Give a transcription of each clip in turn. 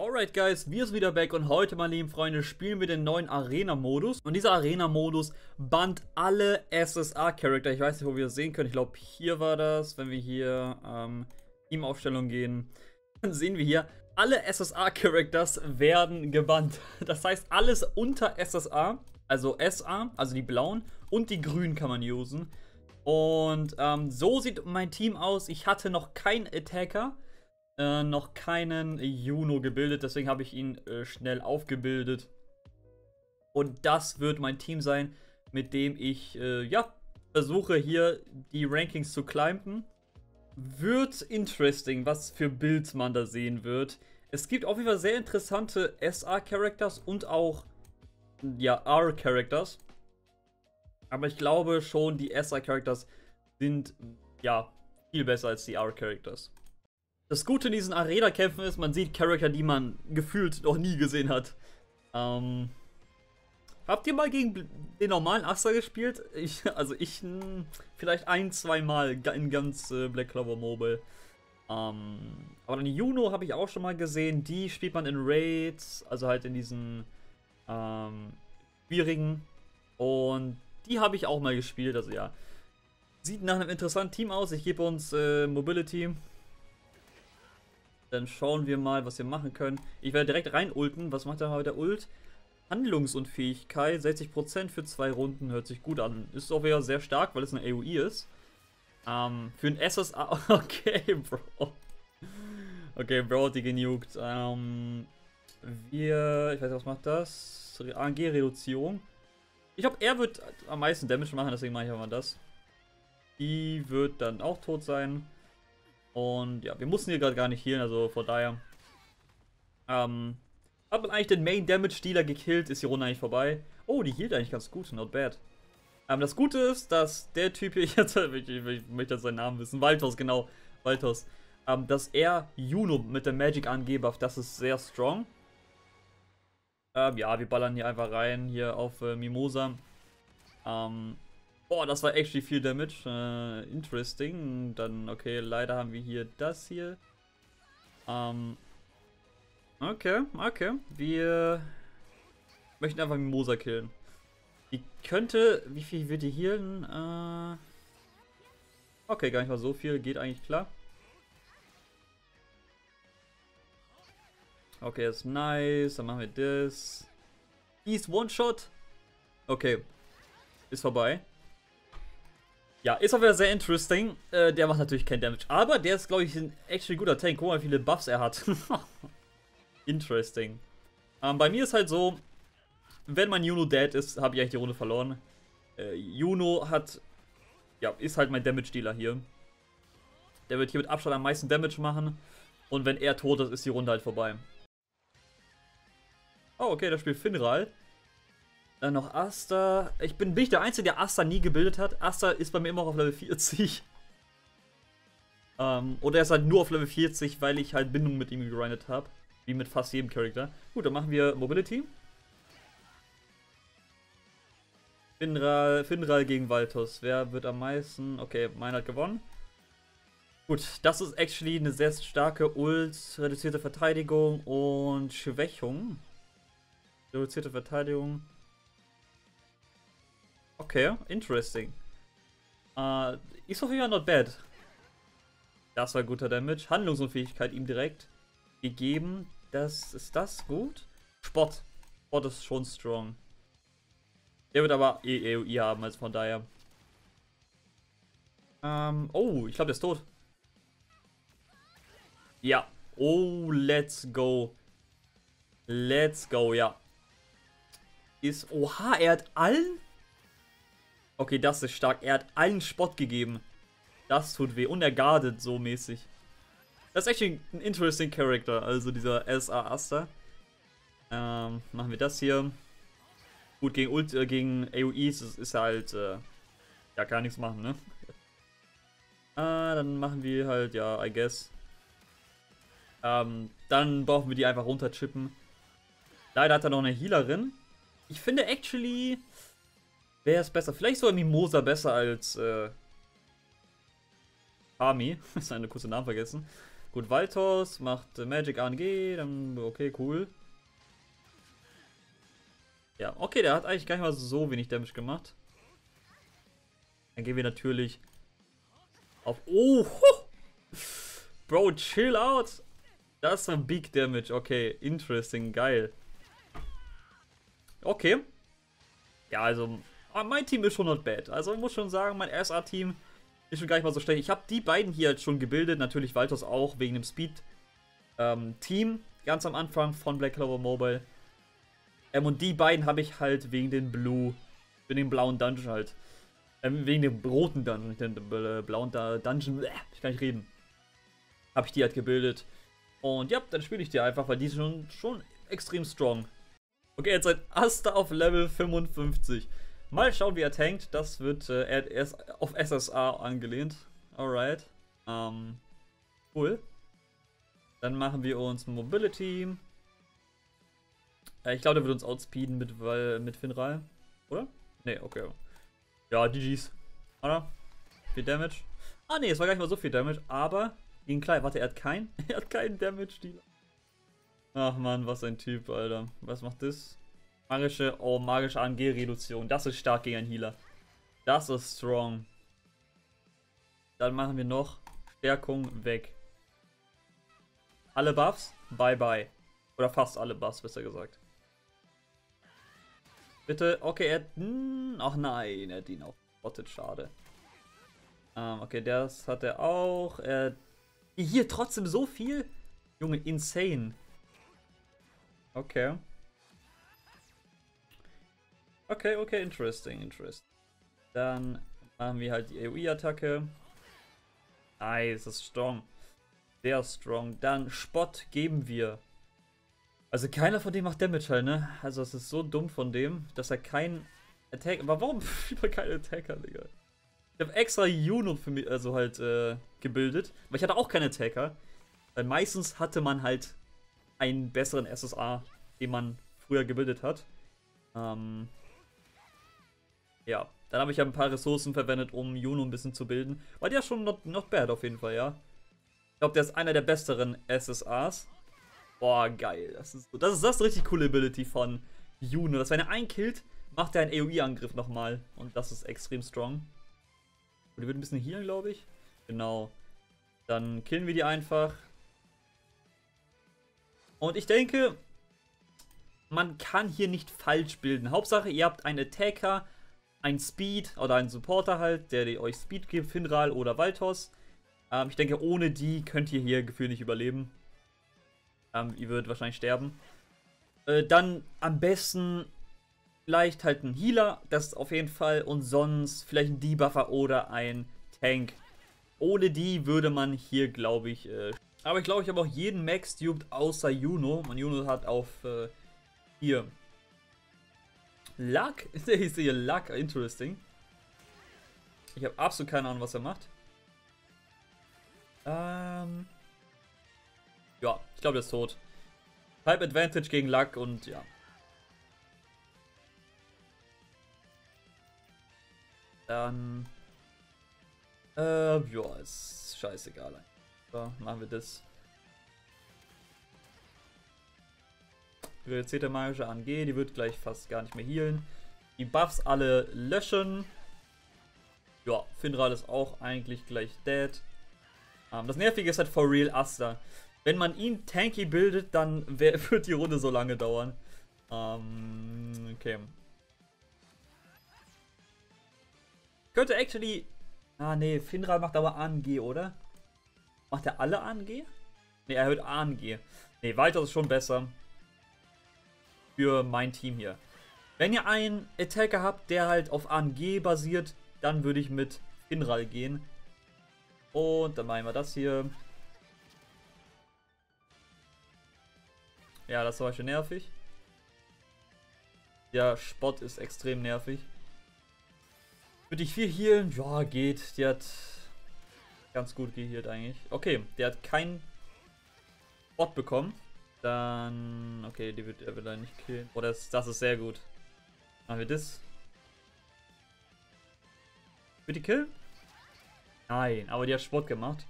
Alright guys, wir sind wieder back und heute, meine lieben Freunde, spielen wir den neuen Arena-Modus. Und dieser Arena-Modus bannt alle SSA-Charakter. Ich weiß nicht, wo wir das sehen können. Ich glaube, hier war das. Wenn wir hier ähm, Teamaufstellung gehen, dann sehen wir hier, alle SSA-Charakters werden gebannt. Das heißt, alles unter SSA, also SA, also die blauen, und die grünen kann man usen. Und ähm, so sieht mein Team aus. Ich hatte noch keinen Attacker. Äh, noch keinen Juno gebildet, deswegen habe ich ihn äh, schnell aufgebildet. Und das wird mein Team sein, mit dem ich, äh, ja, versuche hier die Rankings zu climben. Wird interesting, was für Builds man da sehen wird. Es gibt auf jeden Fall sehr interessante SA-Characters und auch, ja, R-Characters. Aber ich glaube schon, die SA-Characters sind, ja, viel besser als die R-Characters. Das Gute in diesen Arena-Kämpfen ist, man sieht Charakter, die man gefühlt noch nie gesehen hat. Ähm, habt ihr mal gegen den normalen Aster gespielt? Ich, also ich hm, vielleicht ein, zwei Mal in ganz äh, Black Clover Mobile. Ähm, aber dann Juno habe ich auch schon mal gesehen. Die spielt man in Raids, also halt in diesen ähm, schwierigen. Und die habe ich auch mal gespielt, also ja. Sieht nach einem interessanten Team aus. Ich gebe uns äh, Mobility. Dann schauen wir mal, was wir machen können. Ich werde direkt rein ulten. Was macht er heute Ult? Handlungsunfähigkeit, 60% für zwei Runden, hört sich gut an. Ist auch wieder sehr stark, weil es eine AOE ist. Ähm, für ein SSA, okay, Bro. Okay, Bro hat die genugt. Ähm, wir, ich weiß nicht, was macht das? ANG-Reduzierung. Ich glaube, er wird am meisten Damage machen, deswegen mache ich einfach mal das. Die wird dann auch tot sein. Und ja, wir mussten hier gerade gar nicht healen, also von daher. Ähm, hat man eigentlich den Main Damage Dealer gekillt, ist die Runde eigentlich vorbei. Oh, die hielt eigentlich ganz gut, not bad. Ähm, das Gute ist, dass der Typ hier, jetzt, ich, ich, ich möchte seinen Namen wissen, Waltos, genau, Waltos, ähm, dass er Juno mit der Magic angebufft, das ist sehr strong. Ähm, ja, wir ballern hier einfach rein, hier auf äh, Mimosa. Ähm, Boah, das war actually viel Damage. Äh, interesting. Dann, okay, leider haben wir hier das hier. Ähm. Okay, okay. Wir möchten einfach Mimosa killen. Die könnte, wie viel wird die healen? Äh, okay, gar nicht mal so viel. Geht eigentlich klar. Okay, ist nice. Dann machen wir das. East One-Shot. Okay. Ist vorbei. Ja, ist jeden Fall sehr interesting. Äh, der macht natürlich kein Damage. Aber der ist, glaube ich, ein actually guter Tank. Guck mal, wie viele Buffs er hat. interesting. Ähm, bei mir ist halt so, wenn mein Juno dead ist, habe ich eigentlich die Runde verloren. Äh, Juno hat, ja, ist halt mein Damage-Dealer hier. Der wird hier mit Abstand am meisten Damage machen. Und wenn er tot ist, ist die Runde halt vorbei. Oh, okay, da spielt Finral. Dann noch Asta. Ich bin, bin ich der Einzige, der Asta nie gebildet hat. Asta ist bei mir immer noch auf Level 40. ähm, oder er ist halt nur auf Level 40, weil ich halt Bindung mit ihm gegrindet habe. Wie mit fast jedem Charakter. Gut, dann machen wir Mobility. Finral, Finral gegen Valtos. Wer wird am meisten? Okay, meiner hat gewonnen. Gut, das ist actually eine sehr starke Ult, reduzierte Verteidigung und Schwächung. Reduzierte Verteidigung. Okay, interesting. Uh, ist auf jeden Fall not bad. Das war guter Damage. Handlungsunfähigkeit ihm direkt gegeben. Das ist das gut? Sport. Sport ist schon strong. Der wird aber eh EOI haben, also von daher. Ähm, oh, ich glaube, der ist tot. Ja. Oh, let's go. Let's go, ja. Ist, oha, er hat allen Okay, das ist stark. Er hat allen Spott gegeben. Das tut weh. Und er guardet so mäßig. Das ist echt ein interesting Character. Also dieser SA Aster. Ähm, machen wir das hier. Gut, gegen, Ult äh, gegen AOEs ist, ist halt, äh, ja, gar nichts machen, ne? ah, dann machen wir halt, ja, I guess. Ähm, dann brauchen wir die einfach runterchippen. Leider hat er noch eine Healerin. Ich finde actually, Wer ist besser? Vielleicht sogar Mimosa besser als äh, Army. ist eine kurze Namen vergessen. Gut, Valtos macht äh, Magic ANG, dann okay, cool. Ja, okay, der hat eigentlich gar nicht mal so wenig Damage gemacht. Dann gehen wir natürlich auf... Oh! Bro, chill out! Das war Big Damage, okay. Interesting, geil. Okay. Ja, also, mein Team ist schon not bad. Also, ich muss schon sagen, mein SA-Team ist schon gar nicht mal so schlecht. Ich habe die beiden hier halt schon gebildet. Natürlich Valtos auch, wegen dem Speed-Team. Ähm, ganz am Anfang von Black Clover Mobile. Ähm, und die beiden habe ich halt wegen den Blue, wegen dem blauen Dungeon halt. Ähm, wegen dem roten Dungeon, den äh, blauen Dungeon, äh, ich kann nicht reden. Habe ich die halt gebildet. Und ja, dann spiele ich die einfach, weil die sind schon, schon extrem strong. Okay, jetzt ein Aster auf Level 55. Mal schauen, wie er tankt. Das wird, äh, er, ist auf SSA angelehnt. Alright. Ähm, cool. Dann machen wir uns Mobility. Äh, ich glaube, der wird uns outspeeden mit, weil, mit Finral. Oder? Ne, okay. Ja, GG's. Oder? Viel Damage. Ah, ne, es war gar nicht mal so viel Damage, aber gegen Klein. Warte, er hat keinen? er hat keinen Damage-Dealer. Ach man, was ein Typ, Alter. Was macht das? Magische, oh, magische ANG-Reduktion. Das ist stark gegen einen Healer. Das ist strong. Dann machen wir noch Stärkung weg. Alle Buffs, bye bye. Oder fast alle Buffs, besser gesagt. Bitte, okay, er. Hm, ach nein, er hat ihn auch spottet, schade. Ähm, okay, das hat er auch. Er. Hier trotzdem so viel? Junge, insane. Okay. Okay, okay, interesting, interesting. Dann machen wir halt die AoE-Attacke. Nice, das ist strong. Sehr strong. Dann Spott geben wir. Also keiner von dem macht Damage halt, ne? Also es ist so dumm von dem, dass er keinen Attack... Aber warum lieber kein Attacker, Digga? Ich habe extra Juno für mich, also halt, äh, gebildet. Aber ich hatte auch keinen Attacker. Weil meistens hatte man halt einen besseren SSA, den man früher gebildet hat. Ähm... Ja, dann habe ich ja ein paar Ressourcen verwendet, um Juno ein bisschen zu bilden. War der schon not, not bad auf jeden Fall, ja. Ich glaube, der ist einer der besseren SSAs. Boah, geil. Das ist, das ist das richtig coole Ability von Juno. Dass wenn er einen killt, macht er einen AoE-Angriff nochmal. Und das ist extrem strong. Und die wird ein bisschen healen, glaube ich. Genau. Dann killen wir die einfach. Und ich denke, man kann hier nicht falsch bilden. Hauptsache, ihr habt einen Attacker, einen Speed oder einen Supporter halt, der euch Speed gibt, Finral oder Valtos. Ähm, ich denke, ohne die könnt ihr hier gefühlt nicht überleben. Ähm, ihr würdet wahrscheinlich sterben. Äh, dann am besten vielleicht halt ein Healer, das auf jeden Fall. Und sonst vielleicht ein Debuffer oder ein Tank. Ohne die würde man hier, glaube ich, äh, aber ich glaube, ich habe auch jeden Max duped außer Juno. Und Juno hat auf äh, hier Luck. Der hieß hier Luck. Interesting. Ich habe absolut keine Ahnung, was er macht. Ähm. Ja, ich glaube, der ist tot. Type Advantage gegen Luck und ja. Dann. Äh, ja, ist scheißegal. So, machen wir das. Reduzierte magische ANG, die wird gleich fast gar nicht mehr healen. Die Buffs alle löschen. Ja, Finral ist auch eigentlich gleich dead. Ähm, das Nervige ist halt for real Aster. Wenn man ihn tanky bildet, dann wird die Runde so lange dauern. Um, okay. Könnte actually... Ah, nee, Finral macht aber ANG, oder? Macht er alle ANG? Ne, er erhöht ANG. Ne, weiter ist schon besser. Für mein Team hier. Wenn ihr einen Attacker habt, der halt auf ANG basiert, dann würde ich mit Finral gehen. Und dann machen wir das hier. Ja, das war schon nervig. Der Spot ist extrem nervig. Würde ich viel healen? Ja, geht. Die hat ganz gut gehealt eigentlich. Okay, der hat keinen Spot bekommen. Dann, okay, die wird er will nicht killen. Oh, das, das ist sehr gut. Machen wir das. Wird die killen? Nein, aber die hat Sport gemacht.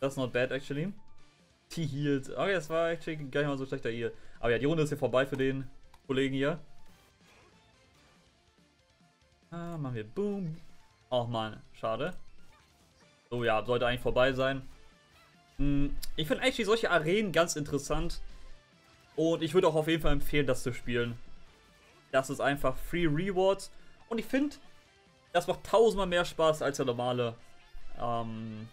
Das ist not bad, actually. Die healt. Okay, das war actually gar nicht mal so schlechter Heal. Aber ja, die Runde ist hier vorbei für den Kollegen hier. Ah, machen wir Boom. Oh man, schade. So, ja, sollte eigentlich vorbei sein. Hm, ich finde eigentlich solche Arenen ganz interessant. Und ich würde auch auf jeden Fall empfehlen, das zu spielen. Das ist einfach Free Rewards. Und ich finde, das macht tausendmal mehr Spaß als der normale, ähm,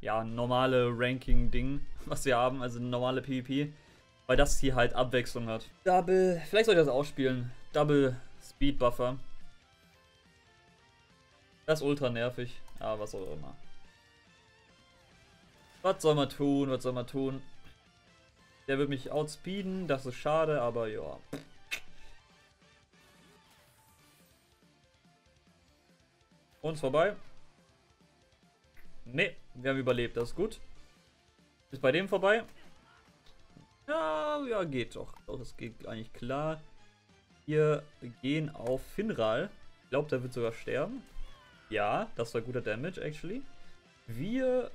ja, normale Ranking-Ding, was wir haben, also normale PvP. Weil das hier halt Abwechslung hat. Double, vielleicht soll ich das ausspielen. Double Speed Buffer. Das ist ultra nervig. Aber was auch immer. Was soll man tun? Was soll man tun? Der wird mich outspeeden. Das ist schade, aber ja. Und vorbei. Ne, wir haben überlebt. Das ist gut. Ist bei dem vorbei? Ja, ja, geht doch. Doch, das geht eigentlich klar. Wir gehen auf Finral. Ich glaube, der wird sogar sterben. Ja, das war guter Damage, actually. Wir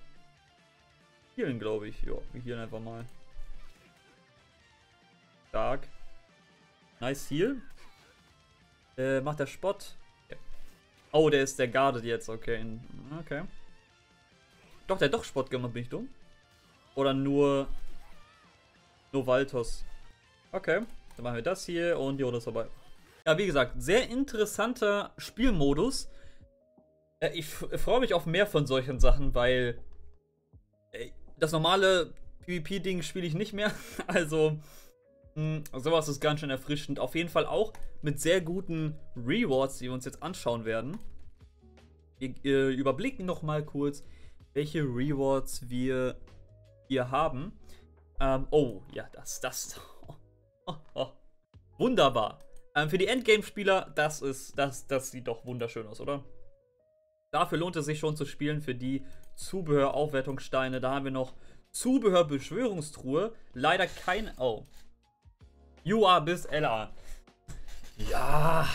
healen, glaube ich. Ja, wir healen einfach mal. Stark. Nice Heal. Äh, macht der Spot. Ja. Oh, der ist der guarded jetzt. Okay. Okay. Doch, der hat doch Spot gemacht, bin ich dumm? Oder nur... Nur Valtos. Okay. Dann machen wir das hier und die Runde ist vorbei. Ja, wie gesagt, sehr interessanter Spielmodus. Äh, ich freue mich auf mehr von solchen Sachen, weil äh, das normale PvP-Ding spiele ich nicht mehr. Also, hm, sowas ist ganz schön erfrischend. Auf jeden Fall auch mit sehr guten Rewards, die wir uns jetzt anschauen werden. Wir äh, überblicken nochmal kurz, welche Rewards wir hier haben. Ähm, oh, ja, das, das. Oh, oh, Wunderbar. Ähm, für die Endgame-Spieler, das ist, das, das sieht doch wunderschön aus, oder? Dafür lohnt es sich schon zu spielen für die Zubehör-Aufwertungssteine. Da haben wir noch Zubehör-Beschwörungstruhe. Leider kein... Oh. UA bis LA. Ja.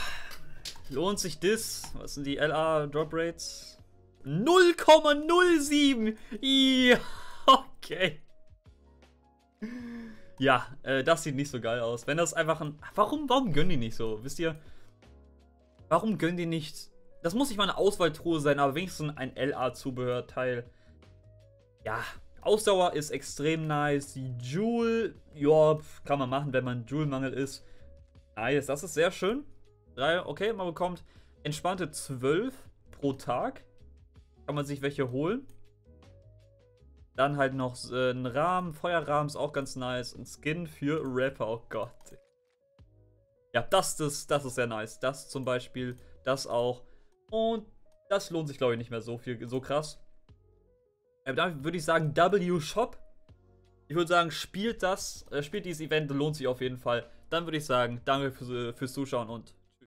Lohnt sich das? Was sind die LA-Drop Rates? 0,07! Ja, okay. Ja, äh, das sieht nicht so geil aus. Wenn das einfach ein... Warum, warum gönnen die nicht so? Wisst ihr? Warum gönnen die nicht das muss nicht mal eine Auswahltruhe sein, aber wenigstens ein LA-Zubehörteil. Ja, Ausdauer ist extrem nice. Die Joule, ja, kann man machen, wenn man Joule-Mangel ist. Nice, das ist sehr schön. Okay, man bekommt entspannte 12 pro Tag. Kann man sich welche holen. Dann halt noch äh, ein Rahmen, Feuerrahmen ist auch ganz nice. Ein Skin für Rapper, oh Gott. Ja, das, das, das ist sehr nice. Das zum Beispiel, das auch. Und das lohnt sich, glaube ich, nicht mehr so viel, so krass. Aber da würde ich sagen, W-Shop. Ich würde sagen, spielt das, äh, spielt dieses Event, lohnt sich auf jeden Fall. Dann würde ich sagen, danke fürs, fürs Zuschauen und